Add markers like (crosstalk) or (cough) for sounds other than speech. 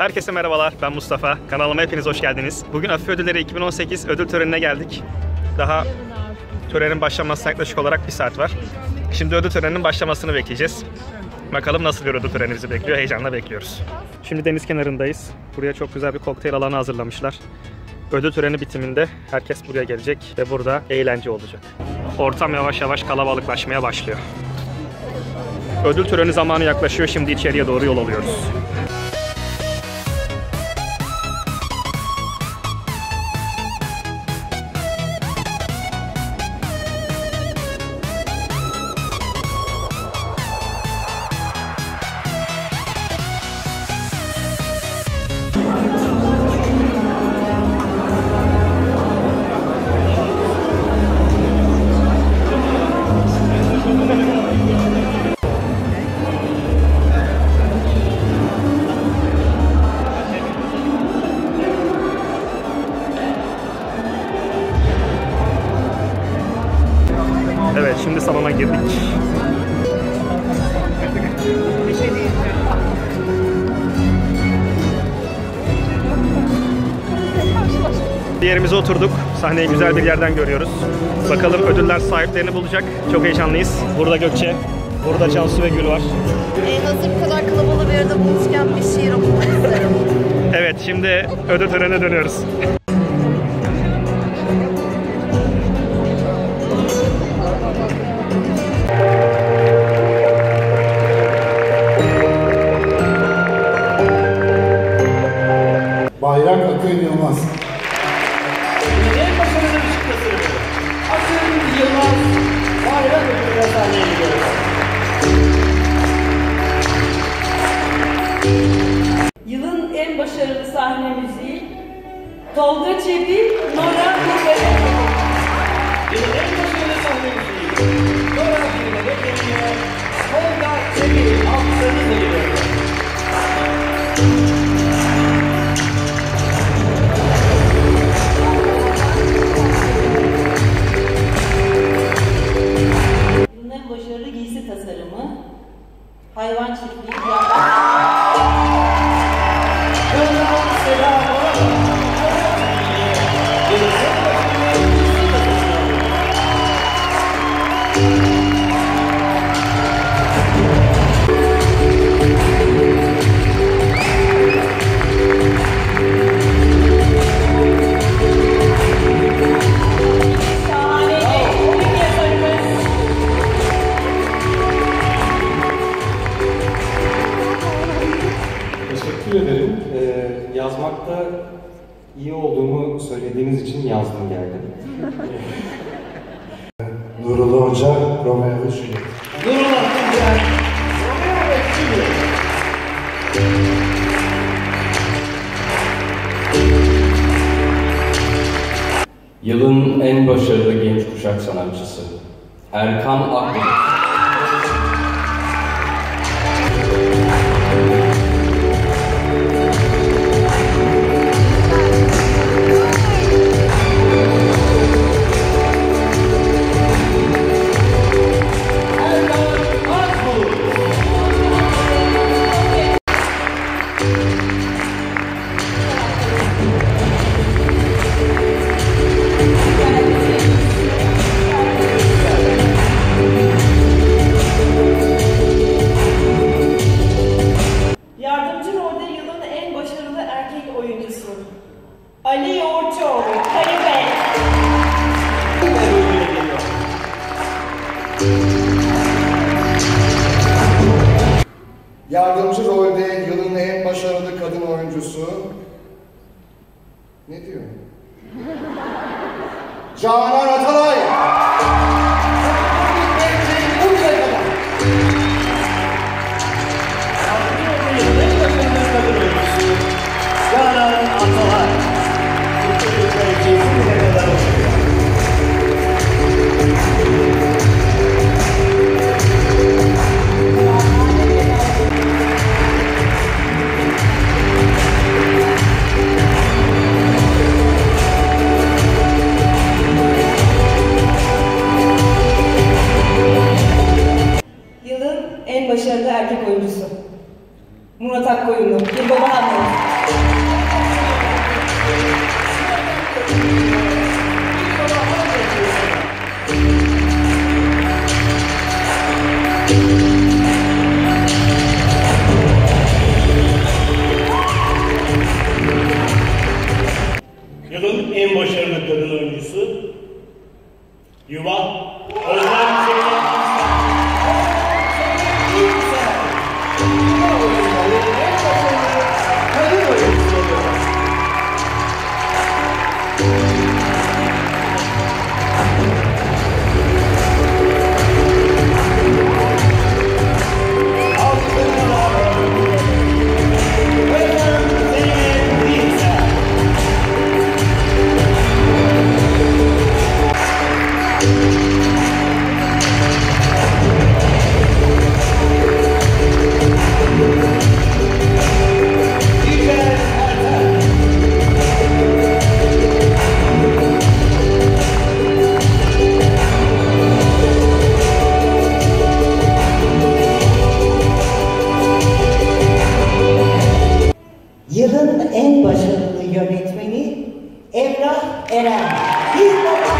Herkese merhabalar, ben Mustafa. Kanalıma hepiniz hoş geldiniz. Bugün Afife Ödülleri 2018 ödül törenine geldik. Daha törenin başlamasına yaklaşık olarak bir saat var. Şimdi ödül töreninin başlamasını bekleyeceğiz. Bakalım nasıl bir ödül töreni bizi bekliyor, heyecanla bekliyoruz. Şimdi deniz kenarındayız. Buraya çok güzel bir kokteyl alanı hazırlamışlar. Ödül töreni bitiminde herkes buraya gelecek ve burada eğlence olacak. Ortam yavaş yavaş kalabalıklaşmaya başlıyor. Ödül töreni zamanı yaklaşıyor. Şimdi içeriye doğru yol alıyoruz. Girdik. Yerimize oturduk. Sahneyi güzel bir yerden görüyoruz. Bakalım ödüller sahiplerini bulacak. Çok heyecanlıyız. Burada Gökçe, burada Cansu ve Gül var. Ee, hazır bu kadar kalabalık bir yerde buluşken bir şiir okumak isterim. Evet, şimdi ödül törenine dönüyoruz. Akın Yılmaz. En başarılı ışık tasarımı. Akın Yılmaz bayrak ödülüne sahneye gidiyoruz. Yılın en başarılı sahne müziği Tolga Çebi, Nora Bilge'ye Yılın en başarılı sahne müziği. Dora filmine bekleniyor. Tolga Çevik alkışlarınızla geliyor. Teşekkür ederim. Ee, yazmakta iyi olduğumu söylediğiniz için yazdım geldim. (laughs) Nurullah Hoca, Romeo ve Juliet. Nurullah Tuncer. Romeo ve Juliet. Yılın en başarılı genç kuşak sanatçısı Erkan Akbulut. Oyuncusu. Ne diyor? (laughs) Canan Murat Akkoyunlu. Bir baba hamlesi. Yılın en başarılı kadın oyuncusu Yuva Özlem Sevgi era